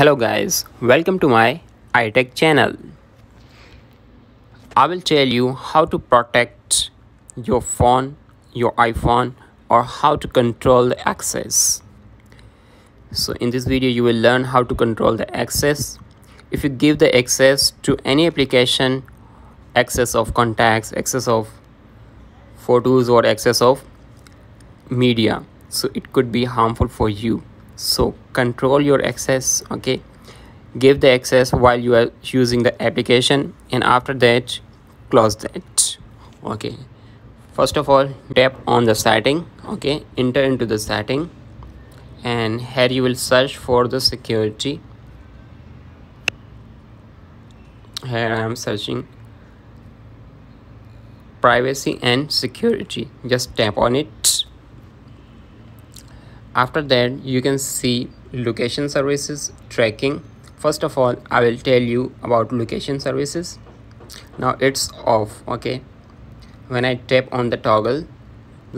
Hello guys, welcome to my iTech channel. I will tell you how to protect your phone, your iPhone or how to control the access. So in this video you will learn how to control the access. If you give the access to any application, access of contacts, access of photos or access of media so it could be harmful for you so control your access okay? Give the access while you are using the application and after that close that okay? First of all tap on the setting okay? Enter into the setting and here you will search for the security. Here i am searching privacy and security. Just tap on it after that you can see location services tracking. First of all i will tell you about location services. Now it's off okay? When i tap on the toggle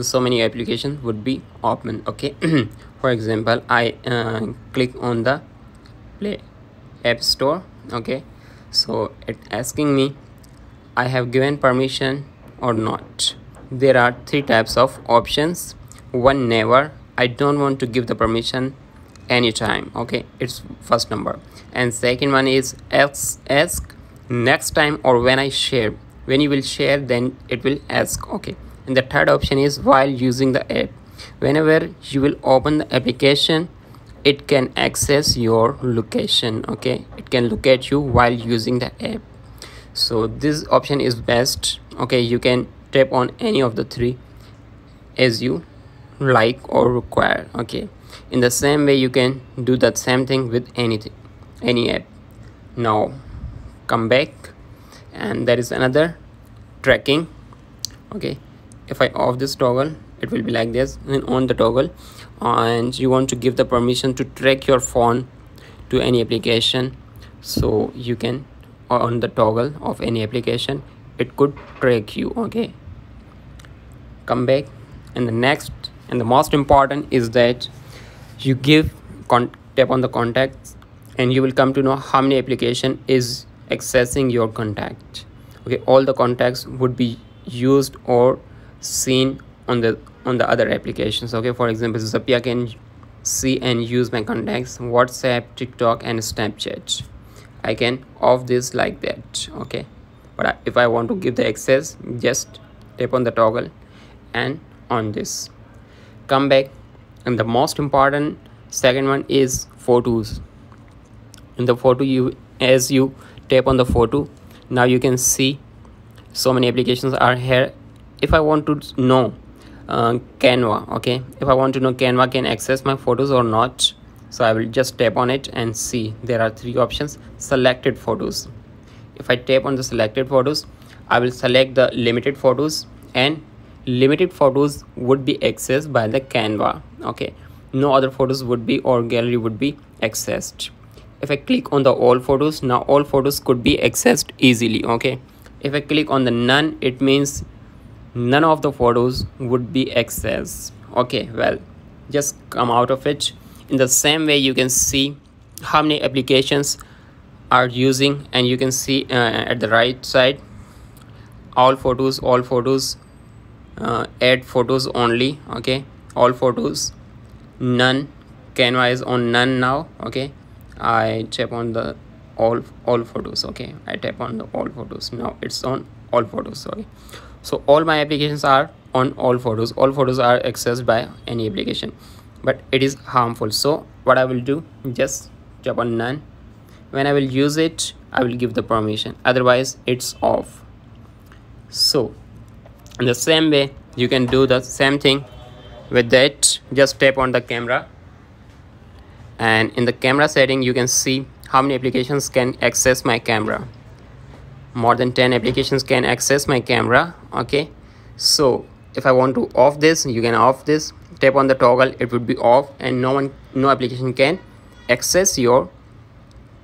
so many applications would be open okay? For example i uh, click on the play app store okay? So it asking me i have given permission or not? There are three types of options. One never I don't want to give the permission anytime okay? It's first number. And second one is ask, ask next time or when I share. When you will share then it will ask okay? And the third option is while using the app. Whenever you will open the application it can access your location okay? It can look at you while using the app. So this option is best okay? You can tap on any of the three as you like or require okay? In the same way you can do that same thing with anything any app. Now come back and there is another tracking okay? If i off this toggle it will be like this and on the toggle and you want to give the permission to track your phone to any application so you can on the toggle of any application it could track you okay? Come back and the next and the most important is that you give tap on the contacts and you will come to know how many application is accessing your contact. Okay all the contacts would be used or seen on the on the other applications. Okay for example zapier can see and use my contacts whatsapp tiktok and snapchat. I can off this like that. Okay but if i want to give the access just tap on the toggle and on this come back. And the most important second one is photos. In the photo you as you tap on the photo now you can see so many applications are here. If i want to know uh, canva okay? If i want to know canva can access my photos or not so i will just tap on it and see. There are three options. Selected photos. If i tap on the selected photos i will select the limited photos and limited photos would be accessed by the canva okay? No other photos would be or gallery would be accessed. If i click on the all photos now all photos could be accessed easily okay? If i click on the none it means none of the photos would be accessed okay? Well just come out of it. In the same way you can see how many applications are using and you can see uh, at the right side all photos all photos uh, add photos only okay? All photos none. Canva is on none now okay? I tap on the all all photos okay? I tap on the all photos. Now it's on all photos sorry. So all my applications are on all photos. All photos are accessed by any application but it is harmful. So what i will do just tap on none. When i will use it i will give the permission. Otherwise it's off. So in the same way you can do the same thing with that. Just tap on the camera. And in the camera setting you can see how many applications can access my camera. More than 10 applications can access my camera okay? So if i want to off this you can off this. Tap on the toggle it would be off and no one no application can access your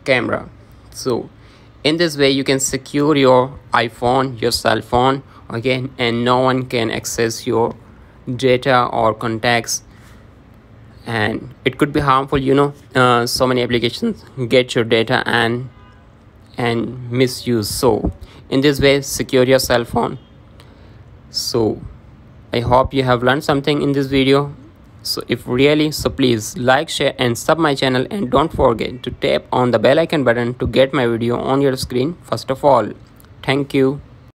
camera. So in this way you can secure your iphone your cell phone again and no one can access your data or contacts. And it could be harmful you know uh, so many applications get your data and and misuse. So in this way secure your cell phone. So i hope you have learned something in this video. So if really so please like share and sub my channel. And don't forget to tap on the bell icon button to get my video on your screen first of all. Thank you